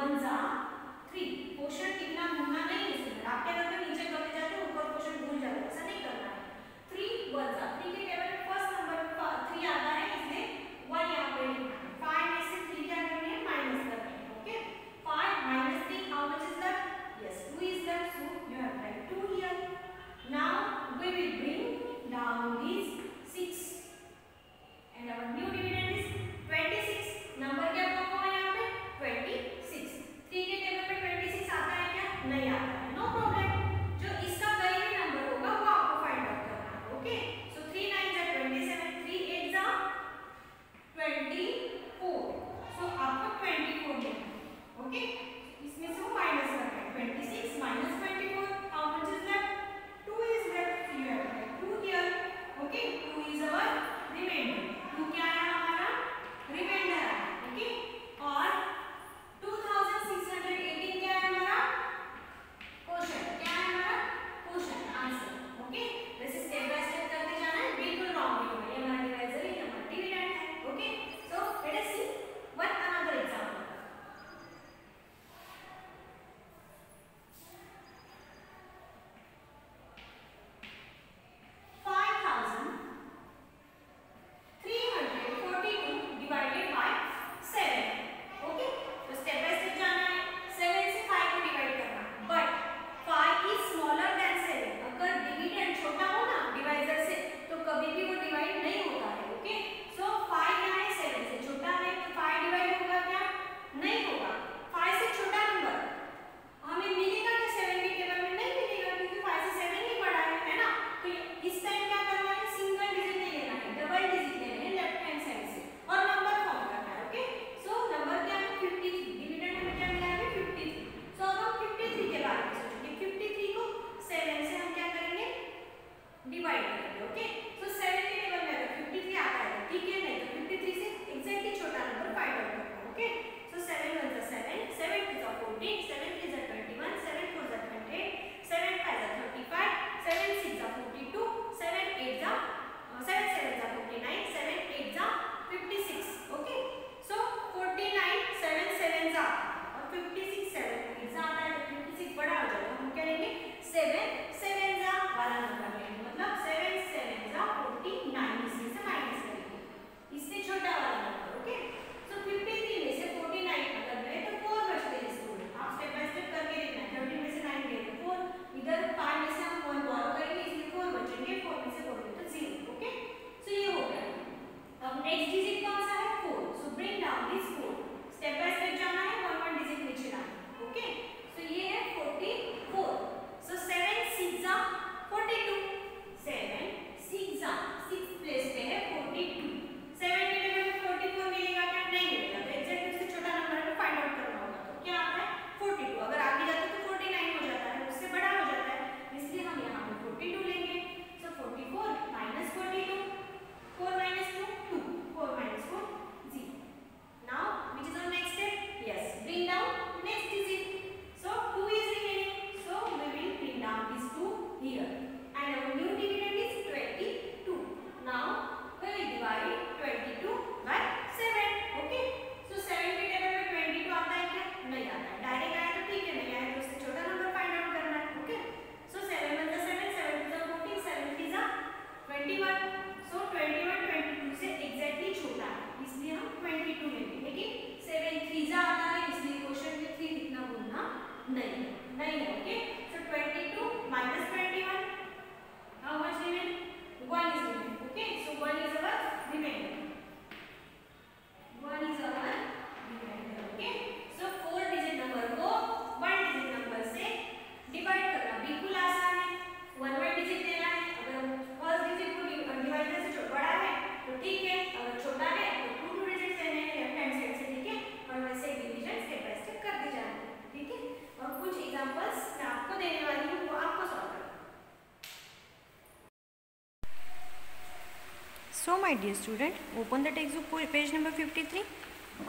one's arm okay? So 20 So my dear student, open the textbook po- page number 53.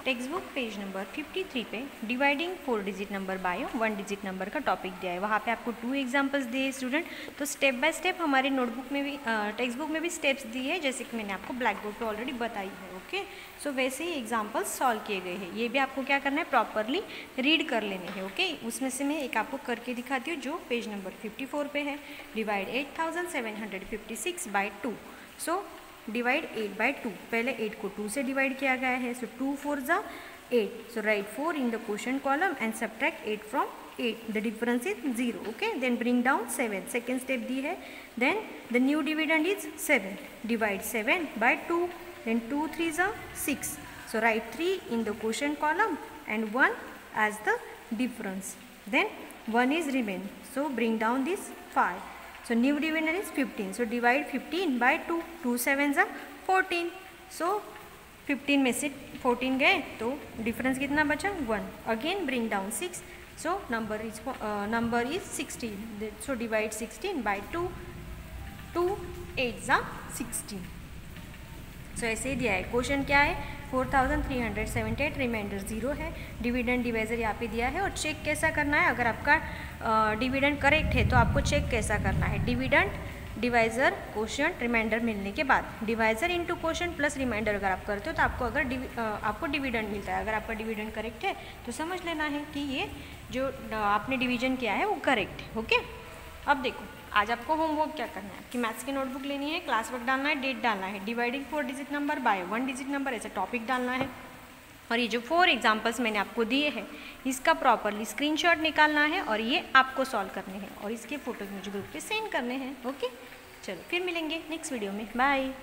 Text page number 53 पे dividing four digit number by one digit number का topic दिया है। वहाँ पे आपको two examples दिए student तो step by step हमारे नोटबुक में भी टेक्स्ट बुक में भी स्टेप्स दिए हैं जैसे कि मैंने आपको ब्लैक बोर्ड पे ऑलरेडी बताई है ओके सो वैसे ही एग्जाम्पल्स सॉल्व किए गए हैं। ये भी आपको क्या करना है? प्रॉपरली रीड कर लेने हैं ओके उसमें से मैं एक आपको करके दिखाती हूँ जो पेज नंबर 54 पे है। Divide eight thousand seven hundred fifty six by two so divide eight by two पहले एट को टू से डिवाइड किया गया है। सो टू फोर ज़ा eight so write four in the question column and subtract eight from eight the difference is zero okay then bring down seven second step दी है then the new dividend is seven divide seven by two then two three ज़ा six so write three in the question column and one as the difference. Then 1 is remain. So bring down this 5 so new divisor is fifteen so divide fifteen by two two sevens जा 14. सो fifteen में से 14 गए तो difference कितना बचा? One again bring down six so number is number is 16. So divide 16 by two two eight जा sixteen 16 so ऐसे ही दिया है। क्वेश्चन क्या है? Four thousand three hundred seventy eight remainder zero है। डिविडेंड डिवाइजर यहाँ पे दिया है और चेक कैसा करना है? अगर आपका डिविडेंड करेक्ट है तो आपको चेक कैसा करना है? डिविडेंड डिवाइजर क्वेश्चन रिमाइंडर मिलने के बाद। Divisor into question plus remainder अगर आप करते हो तो आपको अगर डिवि- आपको डिविडेंड मिलता है। अगर आपका डिविडेंड करेक्ट है तो समझ लेना है कि ये जो आपने डिवीज़न किया है, वो करेक्ट है। ओके अब देखो। आज आपको होमवर्क क्या करना है? आपकी मैथ्स की नोटबुक लेनी है क्लास वर्क डालना है डेट डालना है dividing four digit number by one digit number ऐसे टॉपिक डालना है। और ये जो फोर एग्जाम्पल्स मैंने आपको दिए हैं, इसका प्रॉपरली स्क्रीनशॉट निकालना है और ये आपको सॉल्व करने हैं। और इसके फ़ोटोज़ मुझे ग्रुप पे सेंड करने हैं ओके चलो, फिर मिलेंगे नेक्स्ट वीडियो में। बाय